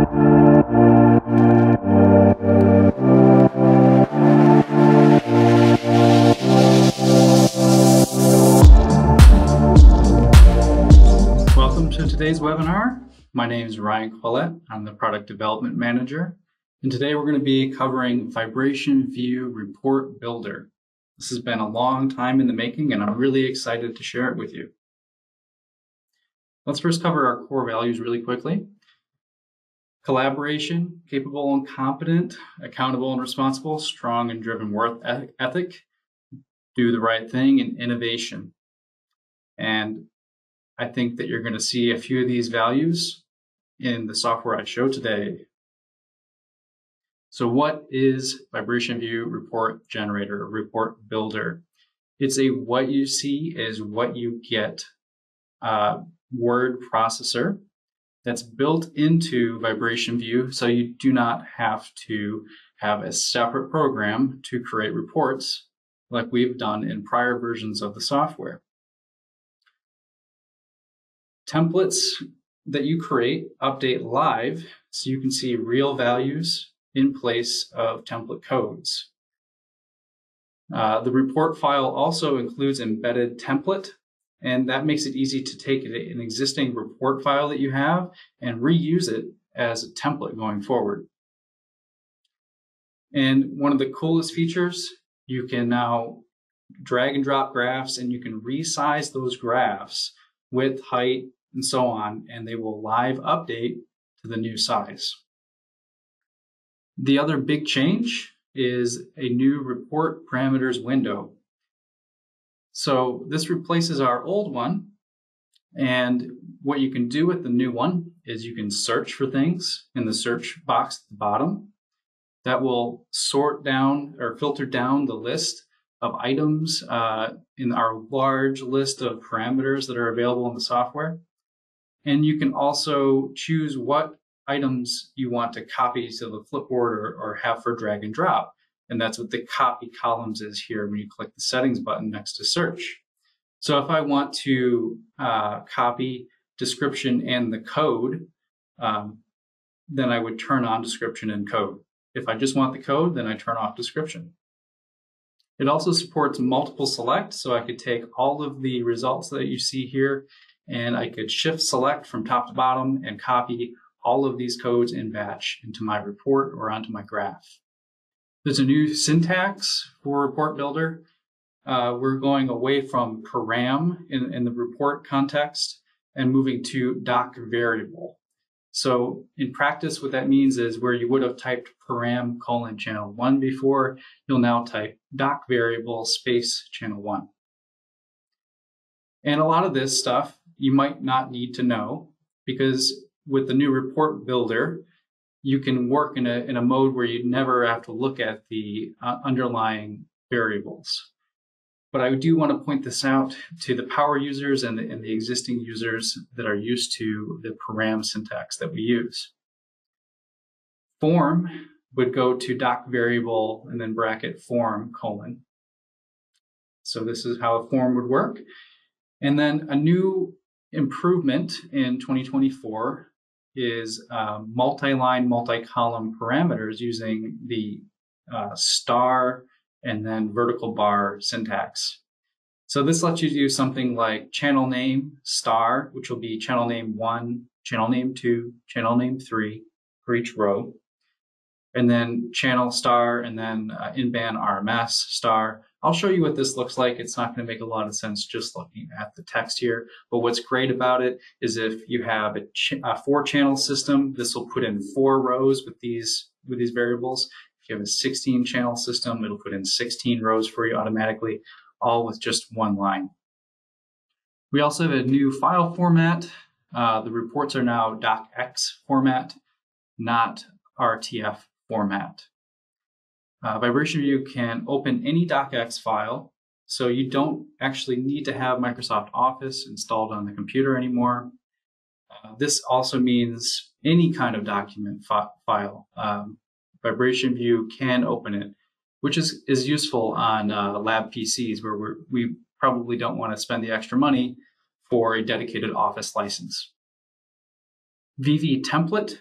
Welcome to today's webinar. My name is Ryan Quillette. I'm the Product Development Manager. And today we're going to be covering VibrationVIEW Report Builder. This has been a long time in the making and I'm really excited to share it with you. Let's first cover our core values really quickly. Collaboration, capable and competent, accountable and responsible, strong and driven worth ethic, do the right thing, and innovation. And I think that you're going to see a few of these values in the software I show today. So what is VibrationVIEW Report Generator, Report Builder? It's a what you see is what you get uh, word processor that's built into VibrationVIEW, so you do not have to have a separate program to create reports like we've done in prior versions of the software. Templates that you create update live so you can see real values in place of template codes. Uh, the report file also includes embedded template and that makes it easy to take an existing report file that you have and reuse it as a template going forward. And one of the coolest features, you can now drag and drop graphs and you can resize those graphs width, height, and so on, and they will live update to the new size. The other big change is a new report parameters window. So this replaces our old one. And what you can do with the new one is you can search for things in the search box at the bottom. That will sort down or filter down the list of items uh, in our large list of parameters that are available in the software. And you can also choose what items you want to copy to the clipboard or, or have for drag and drop. And that's what the copy columns is here when you click the settings button next to search. So if I want to uh, copy description and the code, um, then I would turn on description and code. If I just want the code, then I turn off description. It also supports multiple select, so I could take all of the results that you see here and I could shift select from top to bottom and copy all of these codes in batch into my report or onto my graph. There's a new syntax for Report Builder. Uh, we're going away from param in, in the report context and moving to doc variable. So in practice, what that means is where you would have typed param colon channel one before, you'll now type doc variable space channel one. And a lot of this stuff you might not need to know because with the new report builder, you can work in a, in a mode where you never have to look at the uh, underlying variables. But I do want to point this out to the power users and the, and the existing users that are used to the param syntax that we use. Form would go to doc variable and then bracket form colon. So this is how a form would work. And then a new improvement in 2024 is uh, multi-line, multi-column parameters using the uh, star and then vertical bar syntax. So this lets you do something like channel name star, which will be channel name one, channel name two, channel name three for each row, and then channel star, and then uh, in-band RMS star, I'll show you what this looks like. It's not going to make a lot of sense just looking at the text here. But what's great about it is if you have a, a four channel system, this will put in four rows with these, with these variables. If you have a 16 channel system, it'll put in 16 rows for you automatically, all with just one line. We also have a new file format. Uh, the reports are now docx format, not RTF format. Uh, VibrationVIEW can open any docx file, so you don't actually need to have Microsoft Office installed on the computer anymore. Uh, this also means any kind of document fi file. Um, VibrationVIEW can open it, which is, is useful on uh, lab PCs where we we probably don't want to spend the extra money for a dedicated Office license. VV template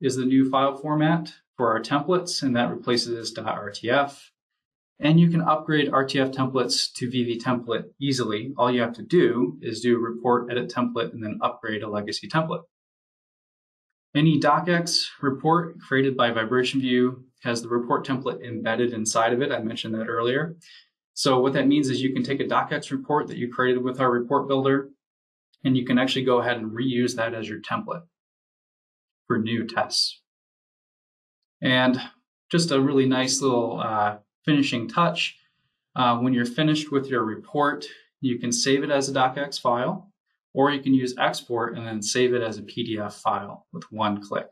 is the new file format for our templates, and that replaces .rtf. And you can upgrade RTF templates to VV template easily. All you have to do is do report edit template and then upgrade a legacy template. Any DocX report created by VibrationVIEW has the report template embedded inside of it. I mentioned that earlier. So what that means is you can take a DocX report that you created with our report builder, and you can actually go ahead and reuse that as your template for new tests. And just a really nice little uh, finishing touch. Uh, when you're finished with your report, you can save it as a docx file, or you can use export and then save it as a PDF file with one click.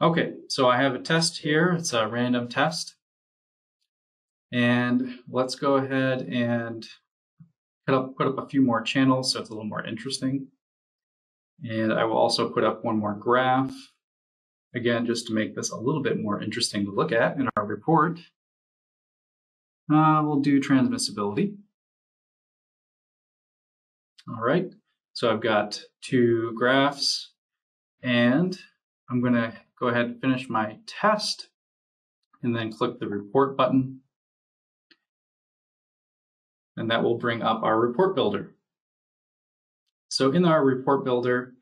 Okay, so I have a test here. It's a random test. And let's go ahead and put up, put up a few more channels so it's a little more interesting. And I will also put up one more graph Again, just to make this a little bit more interesting to look at in our report, uh, we'll do transmissibility. All right, so I've got two graphs and I'm gonna go ahead and finish my test and then click the report button. And that will bring up our report builder. So in our report builder,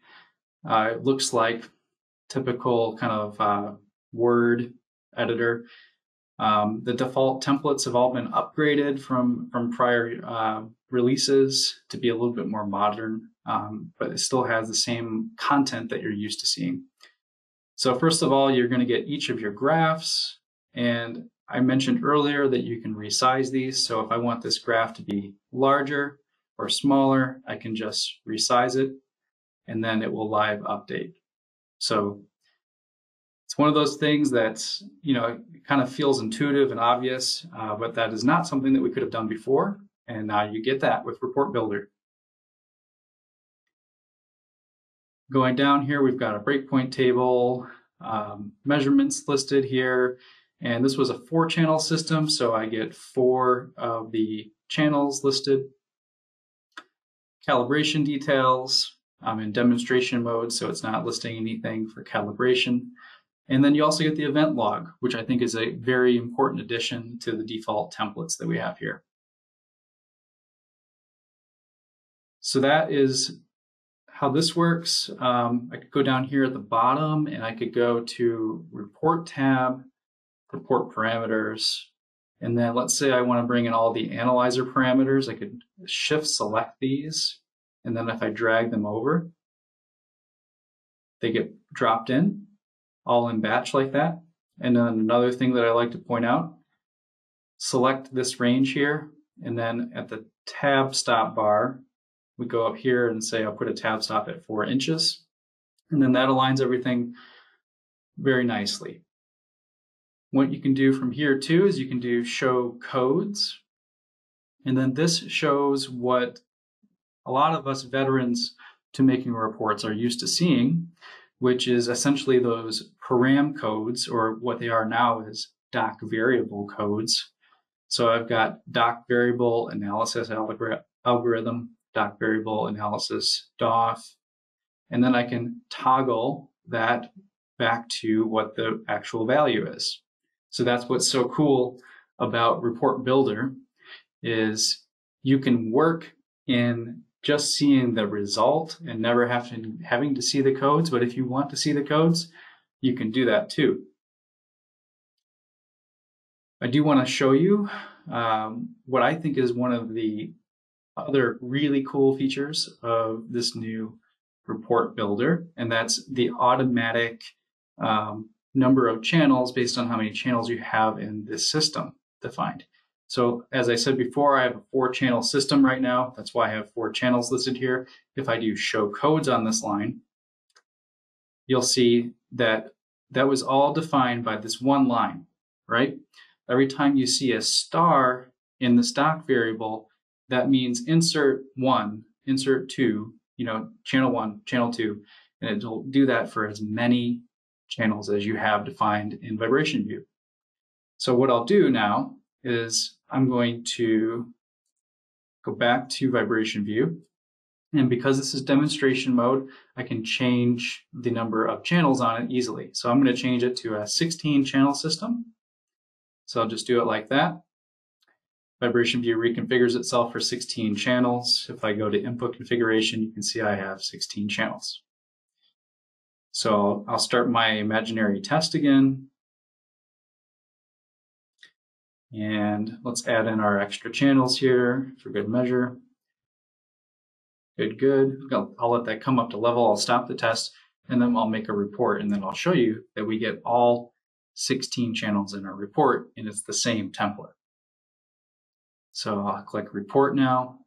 uh, it looks like typical kind of uh, Word editor. Um, the default templates have all been upgraded from from prior uh, releases to be a little bit more modern, um, but it still has the same content that you're used to seeing. So first of all, you're going to get each of your graphs, and I mentioned earlier that you can resize these. So if I want this graph to be larger or smaller, I can just resize it, and then it will live update. So it's one of those things that, you know, kind of feels intuitive and obvious, uh, but that is not something that we could have done before. And now you get that with Report Builder. Going down here, we've got a breakpoint table, um, measurements listed here. And this was a four channel system, so I get four of the channels listed. Calibration details, I'm in demonstration mode, so it's not listing anything for calibration. And then you also get the event log, which I think is a very important addition to the default templates that we have here. So that is how this works. Um, I could go down here at the bottom and I could go to report tab, report parameters, and then let's say I want to bring in all the analyzer parameters. I could shift select these and then if I drag them over, they get dropped in all in batch like that. And then another thing that I like to point out, select this range here, and then at the tab stop bar, we go up here and say I'll put a tab stop at four inches. And then that aligns everything very nicely. What you can do from here too is you can do show codes. And then this shows what a lot of us veterans to making reports are used to seeing, which is essentially those param codes, or what they are now is doc variable codes. So I've got doc variable analysis algorithm, doc variable analysis DOF, and then I can toggle that back to what the actual value is. So that's what's so cool about Report Builder is you can work in just seeing the result and never having, having to see the codes. But if you want to see the codes, you can do that too. I do want to show you um, what I think is one of the other really cool features of this new report builder, and that's the automatic um, number of channels based on how many channels you have in this system defined. So as I said before, I have a four channel system right now. That's why I have four channels listed here. If I do show codes on this line, you'll see that that was all defined by this one line, right? Every time you see a star in the doc variable, that means insert one, insert two, you know, channel one, channel two, and it'll do that for as many channels as you have defined in VibrationVIEW. So what I'll do now is I'm going to go back to VibrationVIEW And because this is demonstration mode, I can change the number of channels on it easily. So I'm going to change it to a 16 channel system. So I'll just do it like that. VibrationVIEW reconfigures itself for 16 channels. If I go to input configuration, you can see I have 16 channels. So I'll start my imaginary test again. And let's add in our extra channels here for good measure. Good, good. I'll, let that come up to level. I'll stop the test and then I'll make a report and then I'll show you that we get all 16 channels in our report and it's the same template. So I'll click report now.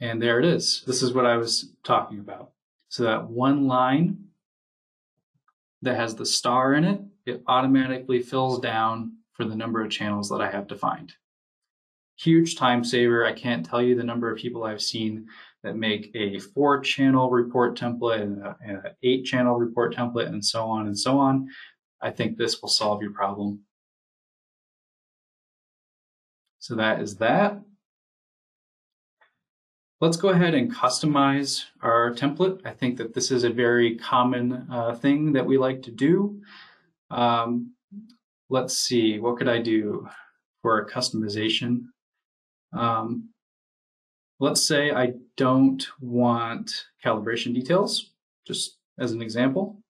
And there it is. This is what I was talking about. So that one line that has the star in it, it automatically fills down for the number of channels that I have defined. Huge time saver. I can't tell you the number of people I've seen that make a four channel report template and an eight channel report template and so on and so on. I think this will solve your problem. So that is that. Let's go ahead and customize our template. I think that this is a very common uh, thing that we like to do. Um, let's see, what could I do for a customization? Um, let's say I don't want calibration details, just as an example.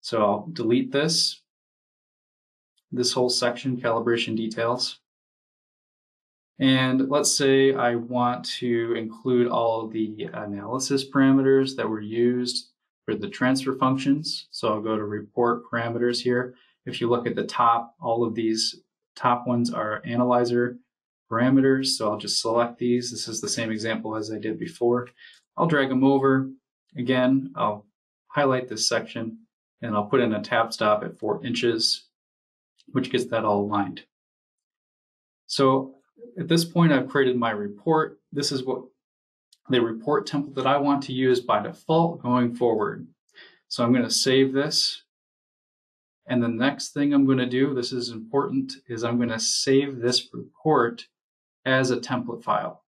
So I'll delete this, this whole section, calibration details. And let's say I want to include all the analysis parameters that were used for the transfer functions. So I'll go to report parameters here. If you look at the top, all of these top ones are analyzer parameters. So I'll just select these. This is the same example as I did before. I'll drag them over. Again, I'll highlight this section and I'll put in a tab stop at four inches, which gets that all aligned. So at this point, I've created my report. This is what the report template that I want to use by default going forward. So I'm going to save this. And the next thing I'm going to do, this is important, is I'm going to save this report as a template file.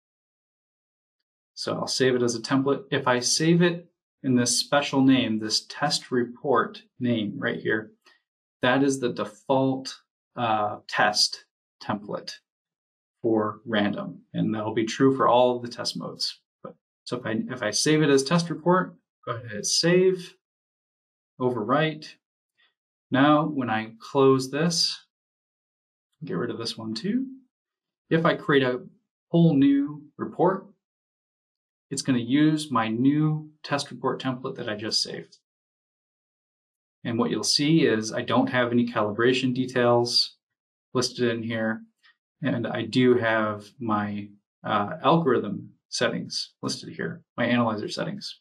So I'll save it as a template. If I save it in this special name, this test report name right here, that is the default uh, test template for random, and that'll be true for all the test modes. But, so if I, if I save it as test report, go ahead and hit save, overwrite. Now, when I close this, get rid of this one too. If I create a whole new report, it's going to use my new test report template that I just saved. And what you'll see is I don't have any calibration details listed in here. And I do have my uh, algorithm settings listed here, my analyzer settings.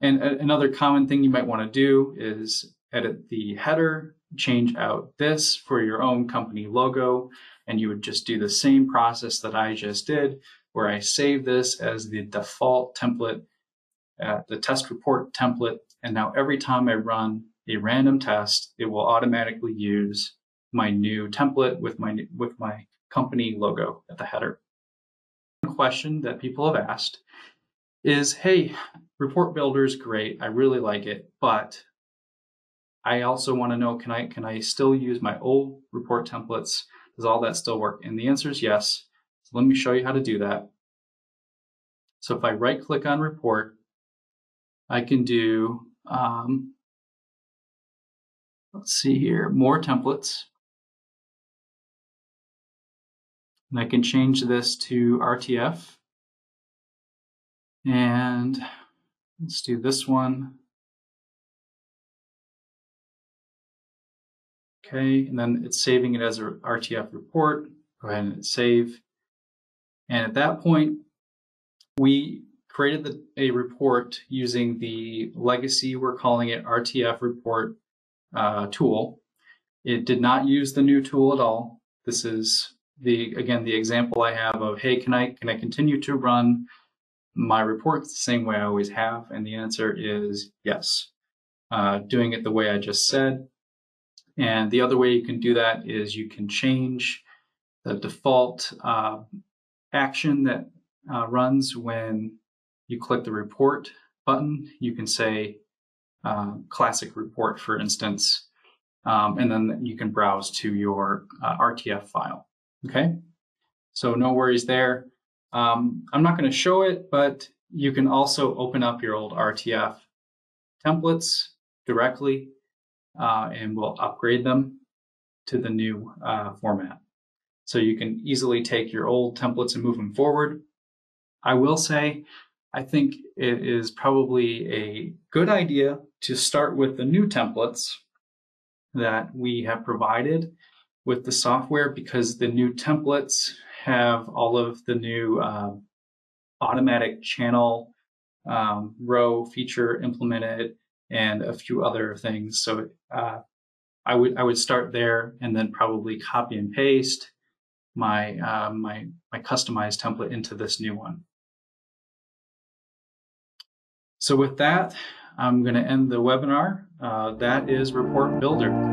And another common thing you might want to do is edit the header, change out this for your own company logo, and you would just do the same process that I just did, where I save this as the default template, uh, the test report template, and now every time I run a random test, it will automatically use my new template with my with my company logo at the header. One question that people have asked is, hey, report builder is great. I really like it, but I also want to know, can I can I still use my old report templates? Does all that still work? And the answer is yes. So let me show you how to do that. So if I right click on report, I can do, um, let's see here, more templates. And I can change this to RTF. And let's do this one. Okay, and then it's saving it as a RTF report. Go ahead and save. And at that point, we created the, a report using the legacy, we're calling it RTF report uh, tool. It did not use the new tool at all. This is the again the example I have of hey can I can I continue to run my reports the same way I always have and the answer is yes uh, doing it the way I just said And the other way you can do that is you can change the default uh, action that uh, runs when you click the report button. You can say uh, classic report, for instance, um, and then you can browse to your uh, RTF file. Okay, so no worries there. Um, I'm not going to show it, but you can also open up your old RTF templates directly uh, and we'll upgrade them to the new uh, format. So you can easily take your old templates and move them forward. I will say, I think it is probably a good idea to start with the new templates that we have provided with the software because the new templates have all of the new uh, automatic channel um, row feature implemented and a few other things. So uh, I would I would start there and then probably copy and paste my uh, my my customized template into this new one. So with that, I'm going to end the webinar. Uh, that is Report Builder.